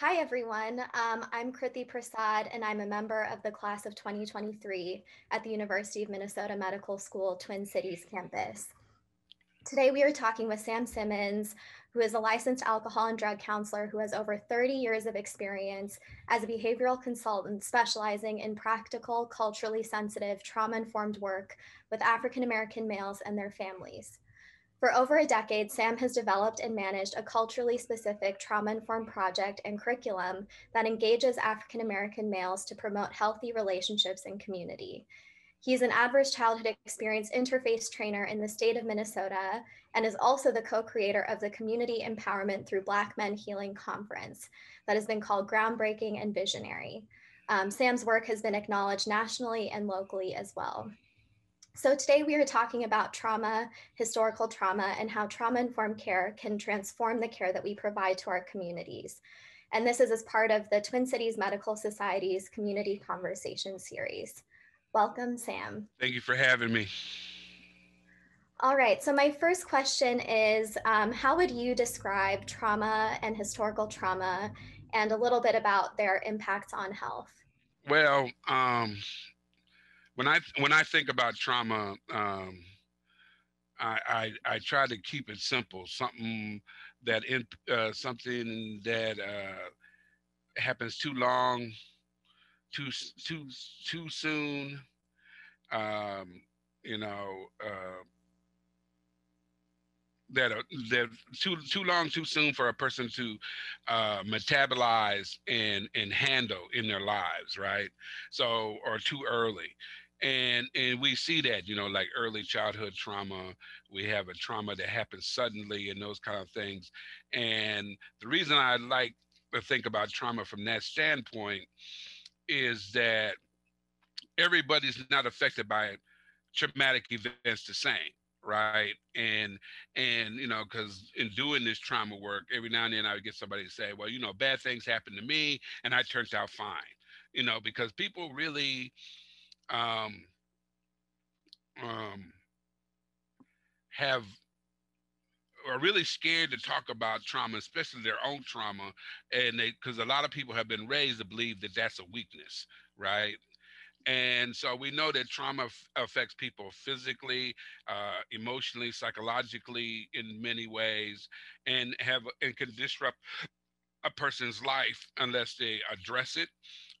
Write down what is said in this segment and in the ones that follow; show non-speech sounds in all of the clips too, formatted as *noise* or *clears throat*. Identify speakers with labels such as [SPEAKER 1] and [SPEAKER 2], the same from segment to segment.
[SPEAKER 1] Hi, everyone. Um, I'm Kriti Prasad, and I'm a member of the class of 2023 at the University of Minnesota Medical School Twin Cities campus. Today, we are talking with Sam Simmons, who is a licensed alcohol and drug counselor who has over 30 years of experience as a behavioral consultant specializing in practical, culturally sensitive, trauma informed work with African American males and their families. For over a decade, Sam has developed and managed a culturally specific trauma informed project and curriculum that engages African American males to promote healthy relationships and community. He's an adverse childhood experience interface trainer in the state of Minnesota and is also the co creator of the Community Empowerment Through Black Men Healing Conference that has been called groundbreaking and visionary. Um, Sam's work has been acknowledged nationally and locally as well. So today we are talking about trauma, historical trauma, and how trauma informed care can transform the care that we provide to our communities. And this is as part of the Twin Cities Medical Society's Community Conversation Series. Welcome, Sam.
[SPEAKER 2] Thank you for having me.
[SPEAKER 1] All right, so my first question is um, How would you describe trauma and historical trauma and a little bit about their impacts on health?
[SPEAKER 2] Well, um, when I when I think about trauma, um, I, I, I try to keep it simple. Something that in uh, something that uh, happens too long, too too too soon. Um, you know. Uh, that are that too too long too soon for a person to uh, metabolize and and handle in their lives right so or too early and and we see that you know like early childhood trauma we have a trauma that happens suddenly and those kind of things and the reason i like to think about trauma from that standpoint is that everybody's not affected by traumatic events the same right? And and you know because in doing this trauma work every now and then i would get somebody to say well you know bad things happen to me and i turned out fine you know because people really um, um, have are really scared to talk about trauma, especially their own trauma, and they because a lot of people have been raised to believe that that's a weakness, right? And so we know that trauma f- affects people physically, uh, emotionally, psychologically, in many ways, and have and can disrupt a person's life unless they address it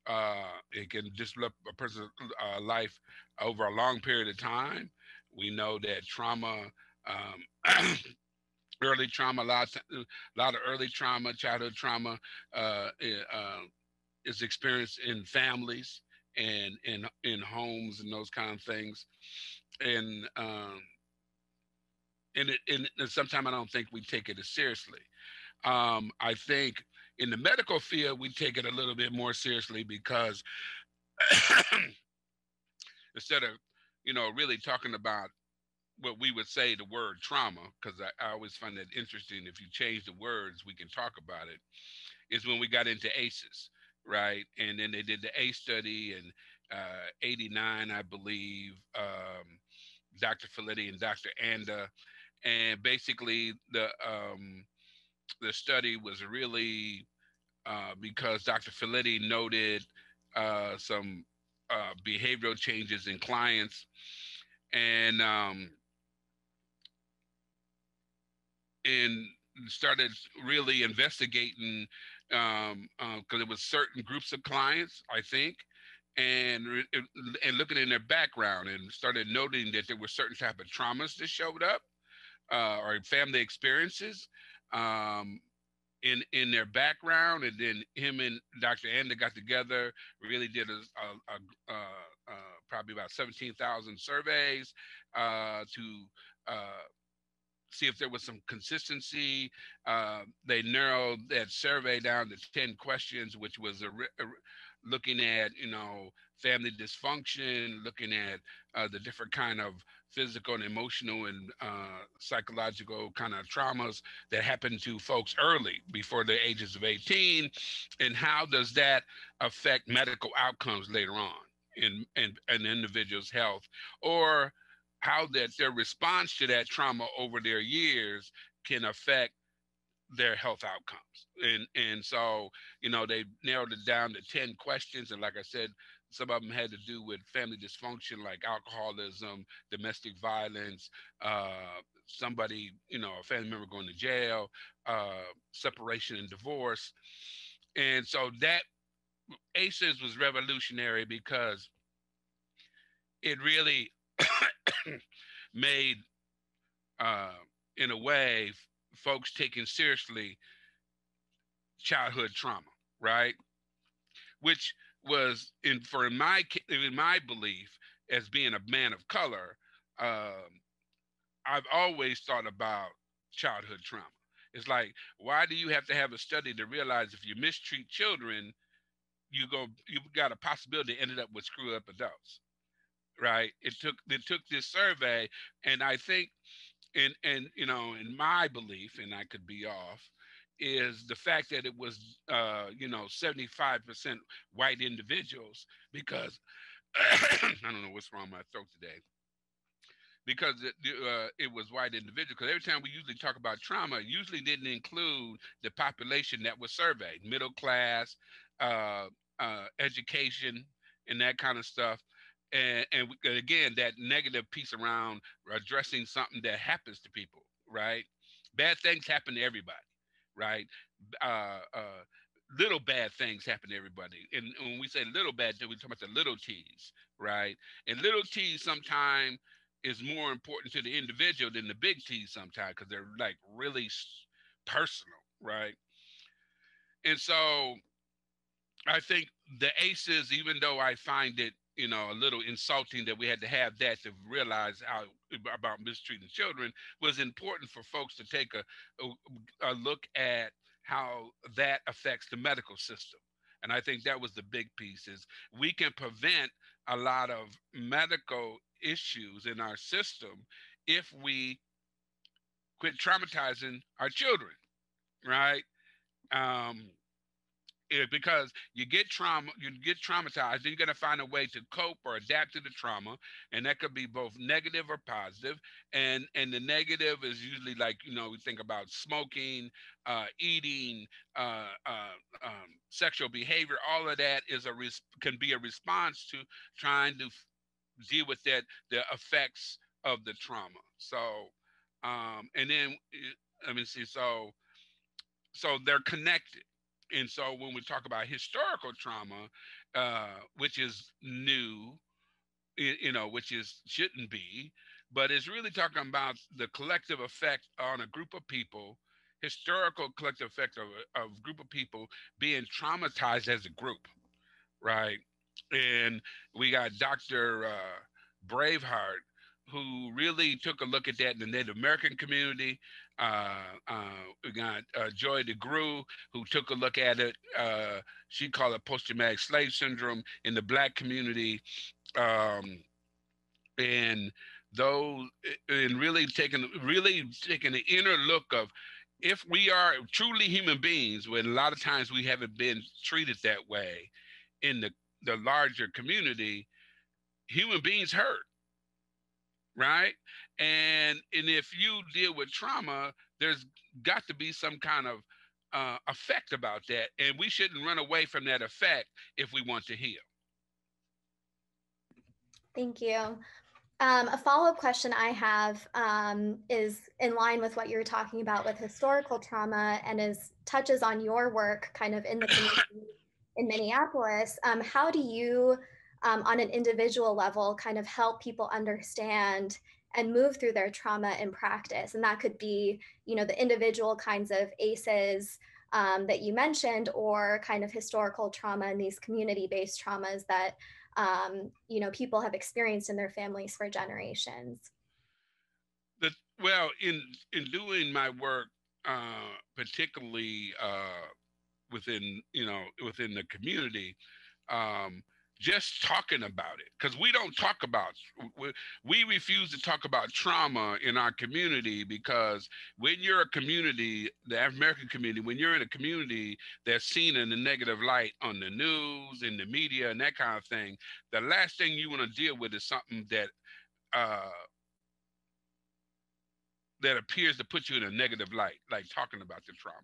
[SPEAKER 2] uh, it can disrupt a person's uh, life over a long period of time. We know that trauma, um, *clears throat* early trauma, a lot, a lot of early trauma, childhood trauma, uh, uh, is experienced in families and in in homes and those kind of things, and um, and and sometimes I don't think we take it as seriously. Um, I think in the medical field, we take it a little bit more seriously because *coughs* instead of, you know, really talking about what we would say the word trauma, because I, I, always find that interesting. If you change the words, we can talk about it. Is when we got into ACEs, right? And then they did the ACE study in uh, 89, I believe, um, Dr. Felitti and Dr. Anda. And basically, the um, the study was really uh, because Dr. Felitti noted uh, some uh, behavioral changes in clients and um, and started really investigating because um, uh, it was certain groups of clients, I think, and and looking in their background and started noting that there were certain type of traumas that showed up uh, or family experiences um, in in their background, and then him and Dr. Anda got together, really did a, a, a, a probably about seventeen thousand surveys uh, to uh, see if there was some consistency. Uh, they narrowed that survey down to ten questions, which was looking at you know family dysfunction, looking at uh, the different kind of physical and emotional and uh, psychological kind of traumas that happen to folks early before the ages of 18 and how does that affect medical outcomes later on in, in an individual's health or how that their response to that trauma over their years can affect their health outcomes. And and so, you know, they narrowed it down to 10 questions. And like I said, some of them had to do with family dysfunction like alcoholism, domestic violence, uh, somebody, you know, a family member going to jail, uh, separation and divorce. And so that ACEs was revolutionary because it really *coughs* made, uh, in a way, folks taking seriously childhood trauma, right? Which was in for in my in my belief as being a man of color, um, I've always thought about childhood trauma. It's like, why do you have to have a study to realize if you mistreat children, you go you've got a possibility to end up with screw up adults, right? It took it took this survey, and I think, and and you know, in my belief, and I could be off, is the fact that it was, uh, you know, 75% white individuals because *coughs* I don't know what's wrong with my throat today. Because it, uh, it was white individuals. Because every time we usually talk about trauma, it usually didn't include the population that was surveyed, middle class, uh, uh education, and that kind of stuff. And, and again, that negative piece around addressing something that happens to people, right? Bad things happen to everybody right? Uh, uh, little bad things happen to everybody. And, when we say little bad, we talk about the little T's, right? And little T's sometimes is more important to the individual than the big T's sometimes because they're like really personal, right? And so I think the ACEs, even though I find it you know, a little insulting that we had to have that to realize how about mistreating children was important for folks to take a, a, a look at how that affects the medical system. And I think that was the big piece is we can prevent a lot of medical issues in our system if we quit traumatizing our children, right? Um, because you get trauma, you get traumatized, then you're going to find a way to cope or adapt to the trauma, and that could be both negative or positive. And and the negative is usually like you know we think about smoking, uh, eating, uh, uh, um, sexual behavior. All of that is a res- can be a response to trying to f- deal with that the effects of the trauma. So um, and then let me see. So so they're connected and so when we talk about historical trauma, uh, which is new, you know, which is shouldn't be, but it's really talking about the collective effect on a group of people, historical collective effect of a, of group of people being traumatized as a group, right? And we got Dr. Uh, Braveheart, who really took a look at that in the Native American community, uh, uh, we got uh, Joy DeGruy, who took a look at it. Uh, she called it post-traumatic slave syndrome in the Black community, um, and those, and really taking really taking the inner look of if we are truly human beings, when a lot of times we haven't been treated that way in the the larger community, human beings hurt right? And and if you deal with trauma, there's got to be some kind of uh, effect about that, and we shouldn't run away from that effect if we want to heal.
[SPEAKER 1] Thank you. Um, a follow-up question I have um, is in line with what you're talking about with historical trauma and is touches on your work kind of in the community in Minneapolis. Um, how do you um, on an individual level kind of help people understand and move through their trauma in practice. And that could be you know the individual kinds of aces um, that you mentioned or kind of historical trauma and these community-based traumas that um, you know people have experienced in their families for generations.
[SPEAKER 2] The, well in in doing my work uh, particularly uh, within you know within the community um, just talking about it because we don't talk about we, refuse to talk about trauma in our community because when you're a community the african American community when you're in a community that's seen in a negative light on the news in the media and that kind of thing the last thing you want to deal with is something that uh that appears to put you in a negative light, like talking about the trauma.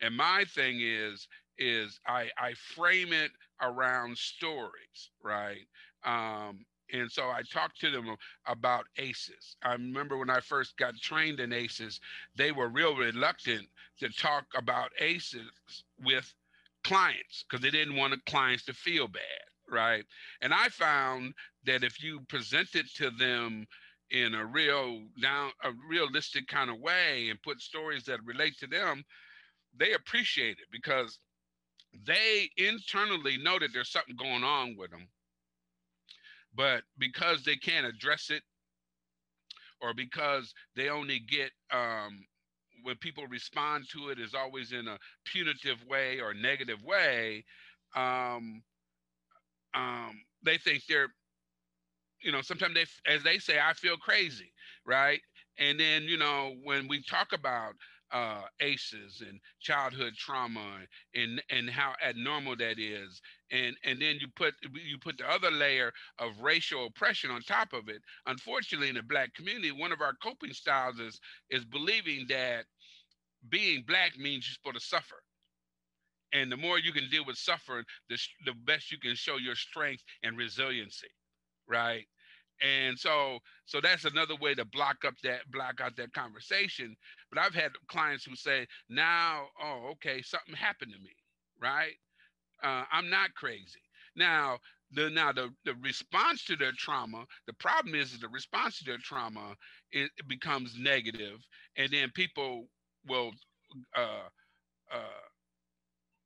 [SPEAKER 2] And my thing is, is I I frame it around stories, right? Um, and so I talked to them about ACEs. I remember when I first got trained in ACEs, they were real reluctant to talk about ACEs with clients because they didn't want the clients to feel bad, right? And I found that if you present it to them in a real down a realistic kind of way and put stories that relate to them, they appreciate it because they internally know that there's something going on with them. But because they can't address it, or because they only get um, when people respond to it is always in a punitive way or negative way, um, um, they think they're, you know, sometimes they, as they say, I feel crazy, right? And then, you know, when we talk about uh, ACEs and childhood trauma and and how abnormal that is, and and then you put you put the other layer of racial oppression on top of it. Unfortunately, in the Black community, one of our coping styles is is believing that being Black means you're supposed to suffer. And the more you can deal with suffering, the, the best you can show your strength and resiliency, right? And so so that's another way to block up that block out that conversation. But i've had clients who say now oh okay something happened to me right? Uh, i'm not crazy. Now the now the, the response to their trauma the problem is, the response to their trauma it, it becomes negative and then people will uh, uh,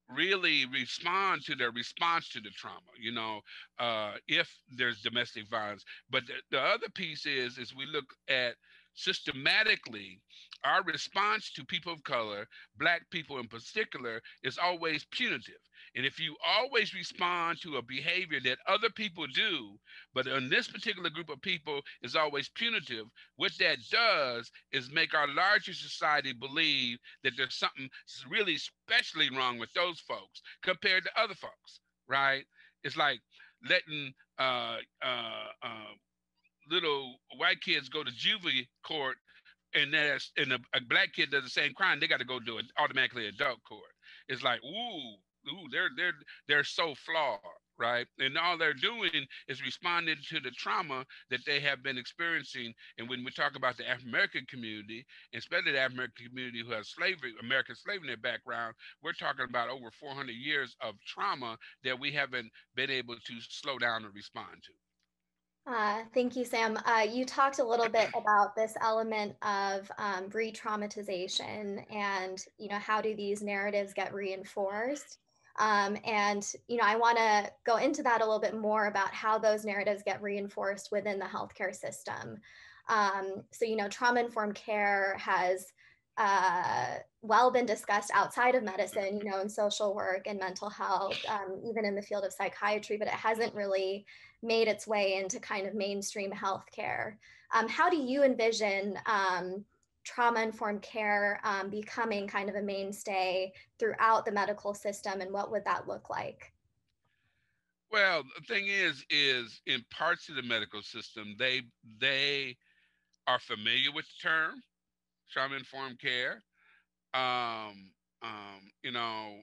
[SPEAKER 2] really respond to their response to the trauma you know uh, if there's domestic violence. But the, the other piece is is we look at systematically our response to people of color black people in particular is always punitive and if you always respond to a behavior that other people do, but in this particular group of people is always punitive, what that does is make our larger society believe that there's something really especially wrong with those folks compared to other folks, right? It's like letting uh, uh, uh, little white kids go to juvie court and that's and a, a, black kid does the same crime, they got to go do it automatically adult court. It's like, ooh, ooh, they're they're they're so flawed, right? And all they're doing is responding to the trauma that they have been experiencing. And when we talk about the African American community, especially the African American community who has slavery, American slavery in their background, we're talking about over 400 years of trauma that we haven't been able to slow down and respond to.
[SPEAKER 1] Uh, thank you, Sam. Uh, you talked a little bit about this element of um, re-traumatization and, you know, how do these narratives get reinforced? Um, and, you know, I want to go into that a little bit more about how those narratives get reinforced within the healthcare system. Um, so, you know, trauma informed care has uh, well been discussed outside of medicine, you know, in social work and mental health, um, even in the field of psychiatry, but it hasn't really made its way into kind of mainstream healthcare. Um, how do you envision um, trauma informed care um, becoming kind of a mainstay throughout the medical system and what would that look like
[SPEAKER 2] well the thing is is in parts of the medical system they they are familiar with the term trauma informed care um, um, you know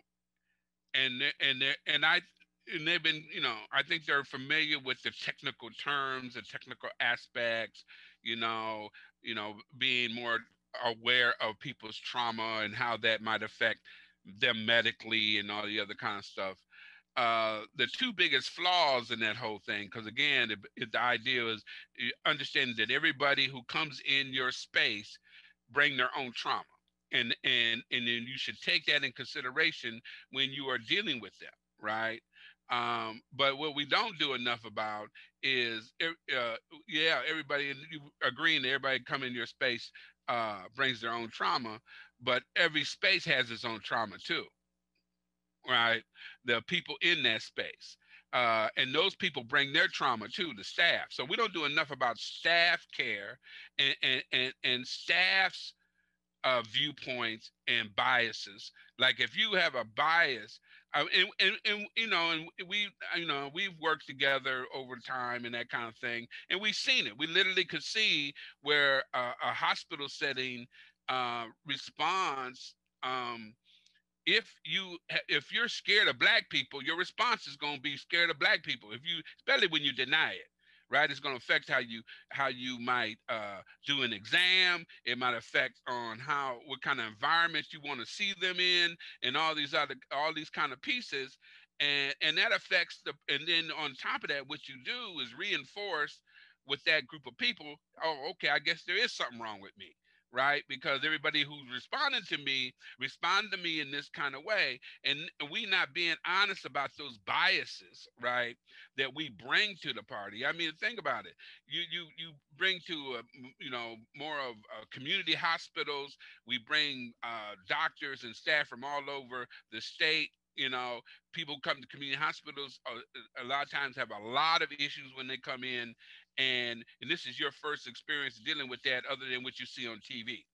[SPEAKER 2] and and and i and they've been you know i think they're familiar with the technical terms and technical aspects you know you know, being more aware of people's trauma and how that might affect them medically and all the other kind of stuff. Uh, the two biggest flaws in that whole thing, because again, the idea is understanding that everybody who comes in your space bring their own trauma, and and and then you should take that in consideration when you are dealing with them, right? Um, but what we don't do enough about is, uh, yeah, everybody agreeing that everybody come in your space uh, brings their own trauma, but every space has its own trauma too, right? The people in that space. Uh, and those people bring their trauma to the staff. So we don't do enough about staff care and, and, and, and staff's uh, viewpoints and biases. Like if you have a bias, uh, and, and, and you know, and we you know we've worked together over time and that kind of thing, and we've seen it. We literally could see where uh, a hospital setting uh, response. Um, if you if you're scared of black people, your response is going to be scared of black people. If you, especially when you deny it, right? It's going to affect how you how you might uh, do an exam. It might affect on how what kind of environments you want to see them in, and all these other all these kind of pieces, and and that affects the. And then on top of that, what you do is reinforce with that group of people. Oh, okay, I guess there is something wrong with me right? Because everybody who's responding to me respond to me in this kind of way, and we not being honest about those biases, right? That we bring to the party. I mean, think about it. You you you bring to a, you know more of uh, community hospitals. We bring uh, doctors and staff from all over the state you know people come to community hospitals uh, a lot of times have a lot of issues when they come in and and this is your first experience dealing with that other than what you see on TV,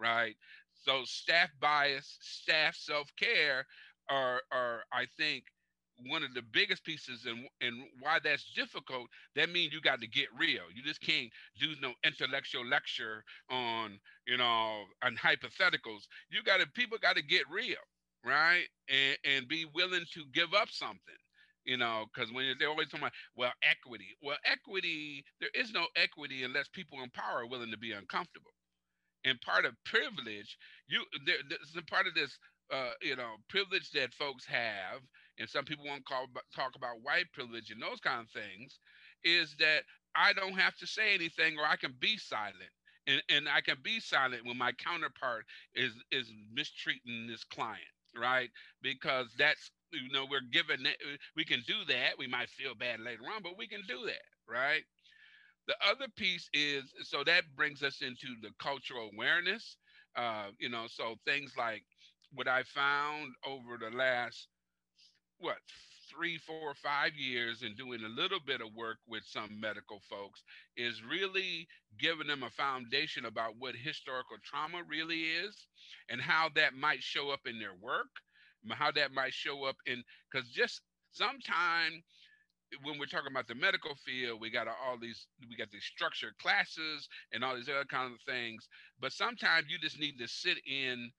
[SPEAKER 2] right? So staff bias, staff self-care are are I think one of the biggest pieces and and why that's difficult that means you got to get real. You just can't do no intellectual lecture on you know on hypotheticals. You got to people got to get real right? And and be willing to give up something you know, because when they're always talking about, well, equity. Well, equity, there is no equity unless people in power are willing to be uncomfortable. And part of privilege, you there, there's part of this, uh, you know, privilege that folks have, and some people want to call talk about white privilege and those kind of things, is that I don't have to say anything or I can be silent. And, and I can be silent when my counterpart is is mistreating this client, right? Because that's you know we're given that we can do that we might feel bad later on but we can do that right? The other piece is so that brings us into the cultural awareness uh, you know so things like what i found over the last what three four five years and doing a little bit of work with some medical folks is really giving them a foundation about what historical trauma really is and how that might show up in their work how that might show up in because just sometime when we're talking about the medical field, we got all these, we got these structured classes and all these other kind of things. But sometimes you just need to sit in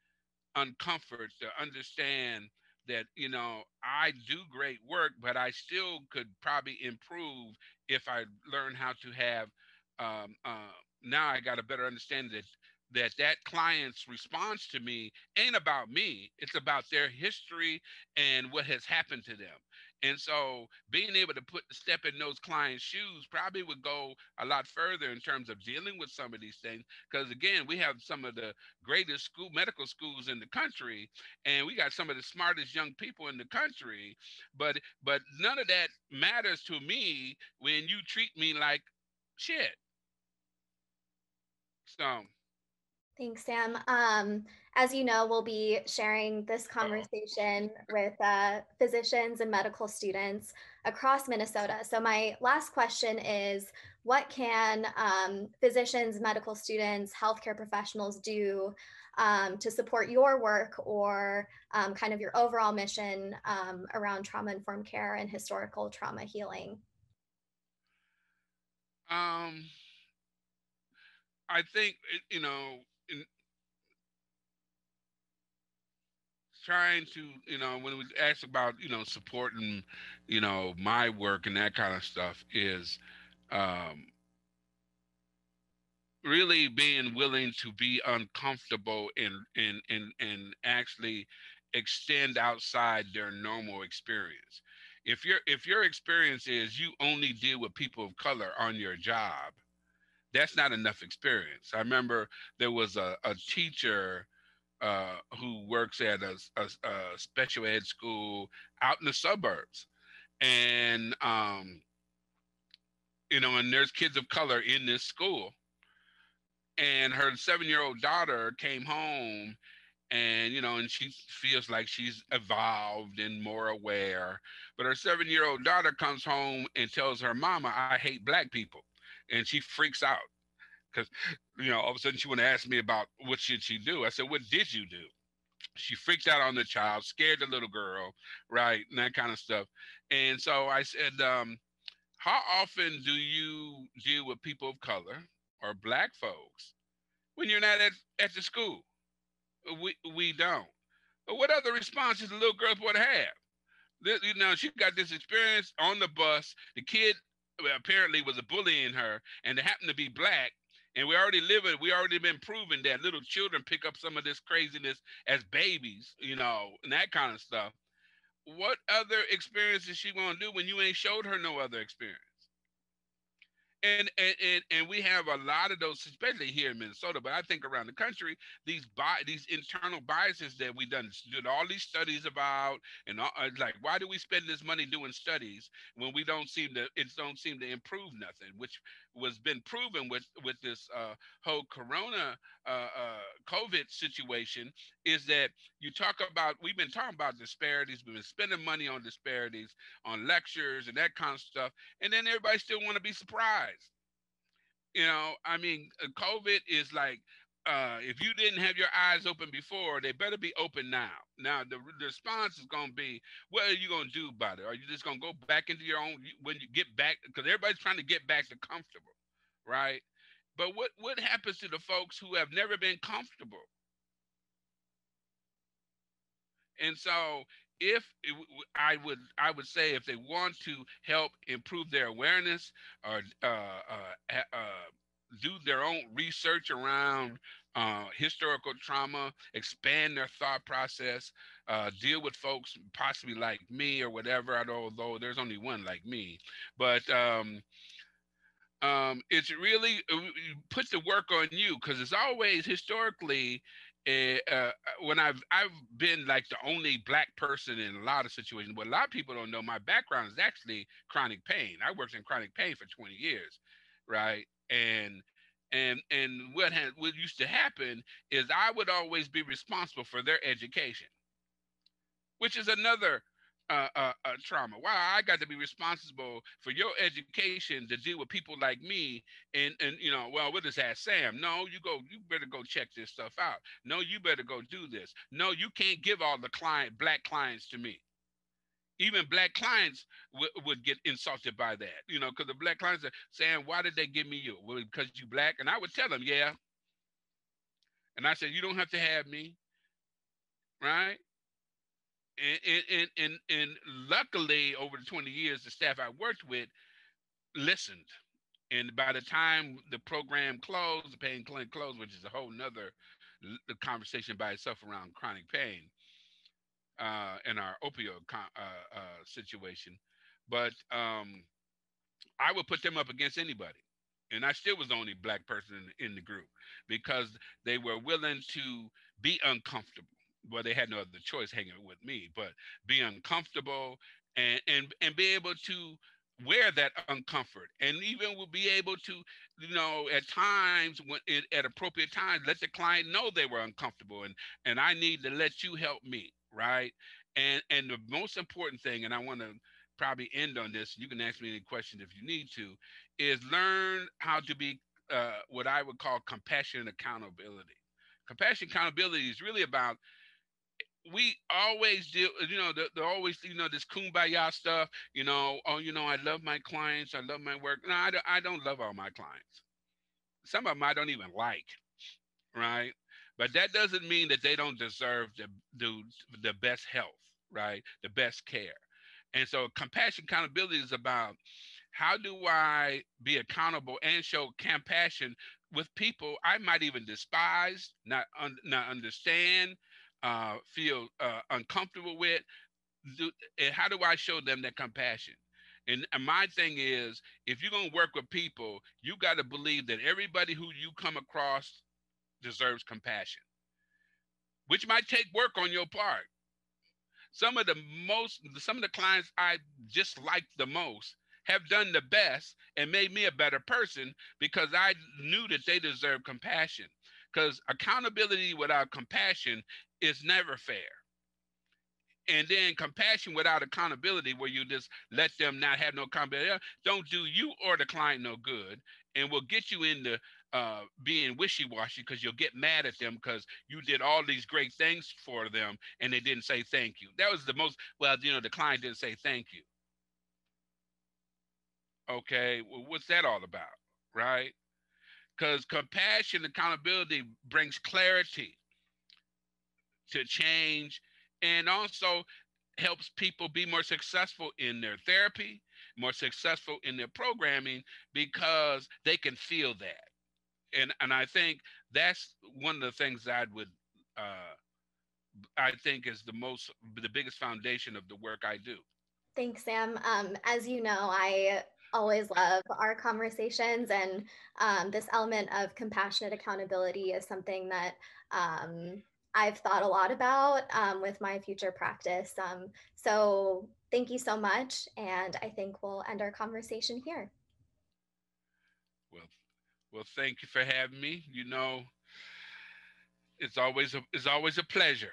[SPEAKER 2] uncomfort to understand that you know I do great work, but I still could probably improve if I learn how to have. Um, uh, now I got a better understanding that that that client's response to me ain't about me it's about their history and what has happened to them. And so being able to put the step in those clients shoes probably would go a lot further in terms of dealing with some of these things because again we have some of the greatest school medical schools in the country and we got some of the smartest young people in the country but but none of that matters to me when you treat me like shit. So
[SPEAKER 1] Thanks, Sam. Um, as you know, we'll be sharing this conversation with uh, physicians and medical students across Minnesota. So, my last question is what can um, physicians, medical students, healthcare professionals do um, to support your work or um, kind of your overall mission um, around trauma informed care and historical trauma healing?
[SPEAKER 2] Um, I think, you know, trying to, you know, when we ask about, you know, supporting, you know, my work and that kind of stuff is um, really being willing to be uncomfortable and and and and actually extend outside their normal experience. If your if your experience is you only deal with people of color on your job, that's not enough experience. I remember there was a, a teacher uh, who works at a, a, a, special ed school out in the suburbs, and um, you know, and there's kids of color in this school, and her seven-year-old daughter came home, and you know, and she feels like she's evolved and more aware, but her seven-year-old daughter comes home and tells her mama, "I hate black people," and she freaks out because you know all of a sudden she want to ask me about what should she do. I said, what did you do? She freaked out on the child, scared the little girl, right, and that kind of stuff. And so I said, um, how often do you deal with people of color or black folks when you're not at, at the school? We we don't. But what other responses the little girls would have? you know, she got this experience on the bus. The kid apparently was a bullying her, and it happened to be black. And we already live it. We already been proven that little children pick up some of this craziness as babies, you know, and that kind of stuff. What other experience is she gonna do when you ain't showed her no other experience? And, and and and we have a lot of those, especially here in Minnesota, but I think around the country, these bi- these internal biases that we've done did all these studies about, and all, uh, like, why do we spend this money doing studies when we don't seem to it don't seem to improve nothing, which was been proven with with this uh, whole Corona uh, uh, COVID situation is that you talk about we've been talking about disparities, we've been spending money on disparities, on lectures and that kind of stuff, and then everybody still want to be surprised. You know, I mean, uh, COVID is like uh, if you didn't have your eyes open before, they better be open now. Now the, the response is going to be, what are you going to do about it? Are you just going to go back into your own when you get back? Because everybody's trying to get back to comfortable, right? But what what happens to the folks who have never been comfortable? And so if it, I would I would say if they want to help improve their awareness or uh, uh, uh, do their own research around uh, historical trauma, expand their thought process, uh, deal with folks possibly like me or whatever. Although there's only one like me, but um, um, it's really uh, put the work on you because it's always historically uh, uh, when I've I've been like the only black person in a lot of situations. But a lot of people don't know my background is actually chronic pain. I worked in chronic pain for 20 years, right? And and and what had what used to happen is I would always be responsible for their education, which is another uh, uh, uh, trauma. Why I got to be responsible for your education to deal with people like me, and and you know, well, we'll just ask Sam. No, you go. You better go check this stuff out. No, you better go do this. No, you can't give all the client black clients to me. Even black clients w- would get insulted by that, you know, because the black clients are saying, "Why did they give me you? Well, because you black." And I would tell them, "Yeah." And I said, "You don't have to have me." Right? and, and, and, and luckily over the 20 years the staff i worked with listened and by the time the program closed the pain clinic closed which is a whole nother conversation by itself around chronic pain uh, in our opioid uh, uh, situation but um, i would put them up against anybody and I still was the only black person in, in, the group because they were willing to be uncomfortable. Well, they had no other choice hanging with me, but be uncomfortable and and and be able to wear that uncomfort and even will be able to you know at times when it, at appropriate times let the client know they were uncomfortable and and i need to let you help me right and and the most important thing and i want to probably end on this you can ask me any questions if you need to is learn how to be uh, what i would call compassion accountability compassion accountability is really about we always deal, you know, the, the always, you know, this kumbaya stuff, you know, oh, you know, I love my clients, I love my work. No, I don't, I don't love all my clients. Some of them I don't even like, right? But that doesn't mean that they don't deserve the, the, the best health, right? The best care. And so compassion accountability is about how do I be accountable and show compassion with people I might even despise, not, un, not understand, uh, feel uh, uncomfortable with? Do, and how do I show them that compassion? And, and my thing is, if you're going to work with people, you got to believe that everybody who you come across deserves compassion, which might take work on your part. Some of the most, some of the clients I dislike the most have done the best and made me a better person because I knew that they deserve compassion. Because accountability without compassion is never fair. And then compassion without accountability, where you just let them not have no accountability, don't do you or the client no good, and will get you into uh, being wishy-washy because you'll get mad at them because you did all these great things for them and they didn't say thank you. That was the most well, you know, the client didn't say thank you. Okay, well, what's that all about, right? Because compassion, accountability brings clarity to change and also helps people be more successful in their therapy, more successful in their programming because they can feel that and and I think that's one of the things I would uh, I think is the most the biggest foundation of the work I do.
[SPEAKER 1] Thanks, Sam. Um, as you know, I always love our conversations, and um, this element of compassionate accountability is something that um, I've thought a lot about um, with my future practice. Um, so, thank you so much, and I think we'll end our conversation here.
[SPEAKER 2] Well, well, thank you for having me. You know, it's always a it's always a pleasure.